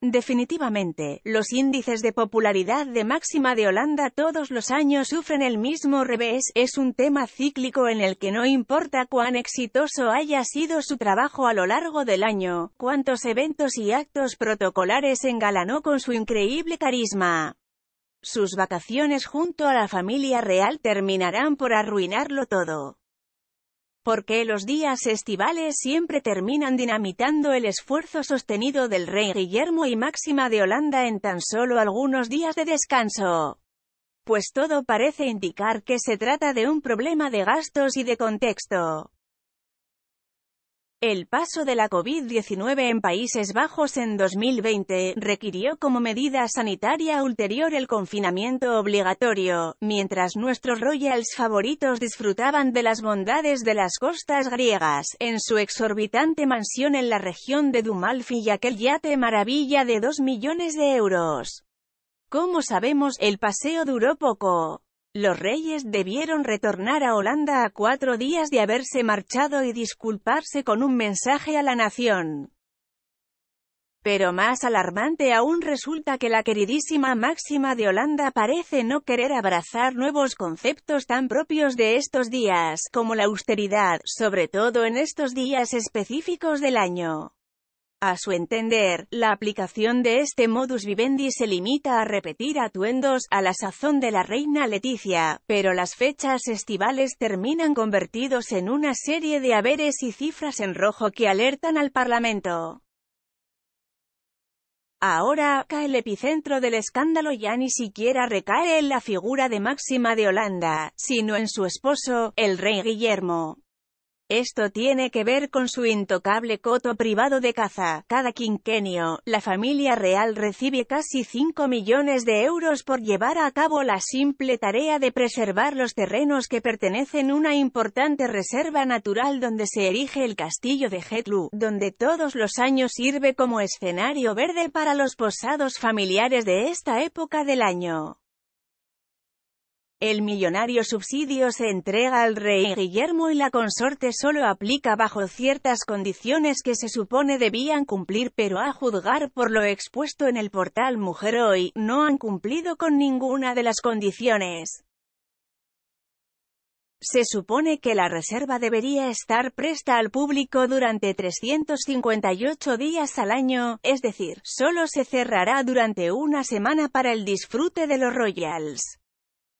definitivamente, los índices de popularidad de Máxima de Holanda todos los años sufren el mismo revés, es un tema cíclico en el que no importa cuán exitoso haya sido su trabajo a lo largo del año, cuántos eventos y actos protocolares engalanó con su increíble carisma. Sus vacaciones junto a la familia real terminarán por arruinarlo todo porque los días estivales siempre terminan dinamitando el esfuerzo sostenido del rey Guillermo y Máxima de Holanda en tan solo algunos días de descanso. Pues todo parece indicar que se trata de un problema de gastos y de contexto. El paso de la COVID-19 en Países Bajos en 2020 requirió como medida sanitaria ulterior el confinamiento obligatorio, mientras nuestros royals favoritos disfrutaban de las bondades de las costas griegas, en su exorbitante mansión en la región de Dumalfi y aquel yate maravilla de 2 millones de euros. Como sabemos, el paseo duró poco. Los reyes debieron retornar a Holanda a cuatro días de haberse marchado y disculparse con un mensaje a la nación. Pero más alarmante aún resulta que la queridísima máxima de Holanda parece no querer abrazar nuevos conceptos tan propios de estos días, como la austeridad, sobre todo en estos días específicos del año. A su entender, la aplicación de este modus vivendi se limita a repetir atuendos a la sazón de la reina Leticia, pero las fechas estivales terminan convertidos en una serie de haberes y cifras en rojo que alertan al Parlamento. Ahora, acá el epicentro del escándalo ya ni siquiera recae en la figura de Máxima de Holanda, sino en su esposo, el rey Guillermo. Esto tiene que ver con su intocable coto privado de caza. Cada quinquenio, la familia real recibe casi 5 millones de euros por llevar a cabo la simple tarea de preservar los terrenos que pertenecen a una importante reserva natural donde se erige el castillo de Hetlu, donde todos los años sirve como escenario verde para los posados familiares de esta época del año. El millonario subsidio se entrega al rey Guillermo y la consorte solo aplica bajo ciertas condiciones que se supone debían cumplir pero a juzgar por lo expuesto en el portal Mujer Hoy, no han cumplido con ninguna de las condiciones. Se supone que la reserva debería estar presta al público durante 358 días al año, es decir, solo se cerrará durante una semana para el disfrute de los royals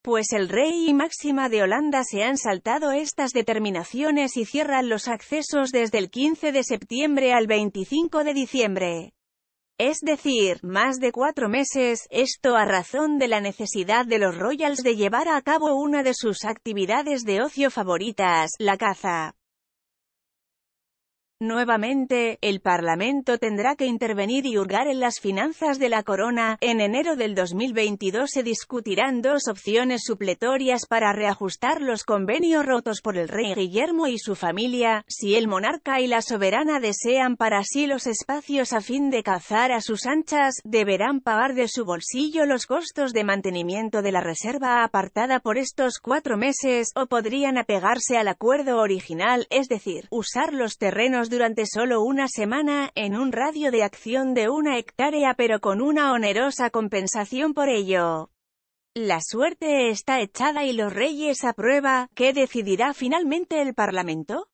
pues el rey y máxima de Holanda se han saltado estas determinaciones y cierran los accesos desde el 15 de septiembre al 25 de diciembre. Es decir, más de cuatro meses, esto a razón de la necesidad de los Royals de llevar a cabo una de sus actividades de ocio favoritas, la caza. Nuevamente, el Parlamento tendrá que intervenir y hurgar en las finanzas de la corona. En enero del 2022 se discutirán dos opciones supletorias para reajustar los convenios rotos por el rey Guillermo y su familia, si el monarca y la soberana desean para sí los espacios a fin de cazar a sus anchas, deberán pagar de su bolsillo los costos de mantenimiento de la reserva apartada por estos cuatro meses, o podrían apegarse al acuerdo original, es decir, usar los terrenos durante solo una semana, en un radio de acción de una hectárea pero con una onerosa compensación por ello. La suerte está echada y los reyes aprueba, ¿qué decidirá finalmente el Parlamento?